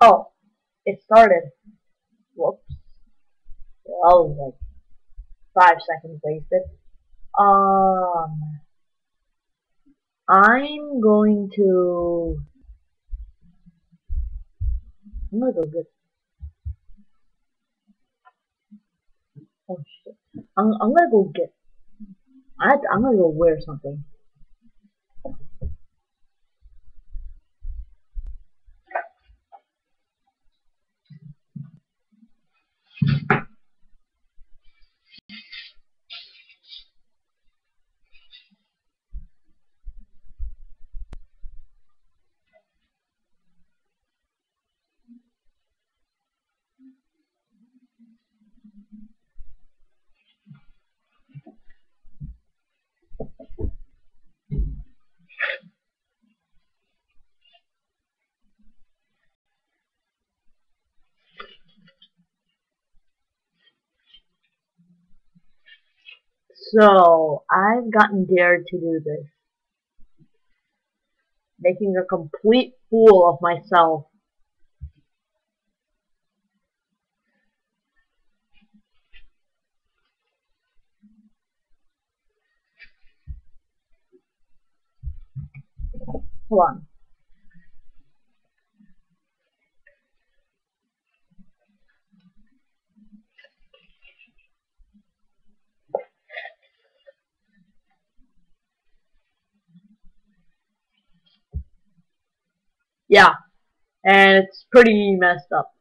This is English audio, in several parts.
Oh, it started. Whoops. Well, that was like five seconds wasted. Um, I'm going to. I'm gonna go get. Oh shit! I'm I'm gonna go get. I to, I'm gonna go wear something. So, I've gotten dared to do this. Making a complete fool of myself. Hold on. Yeah, and it's pretty messed up.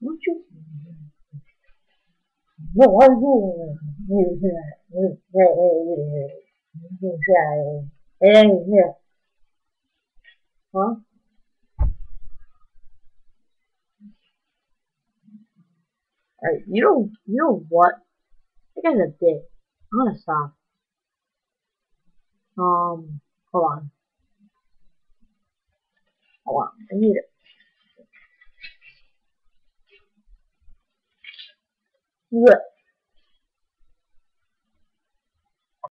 What you? No, I do. Huh? Alright, you know, you know what? I guy's a dick. I'm gonna stop. Um, hold on. Hold on, I need it. Look.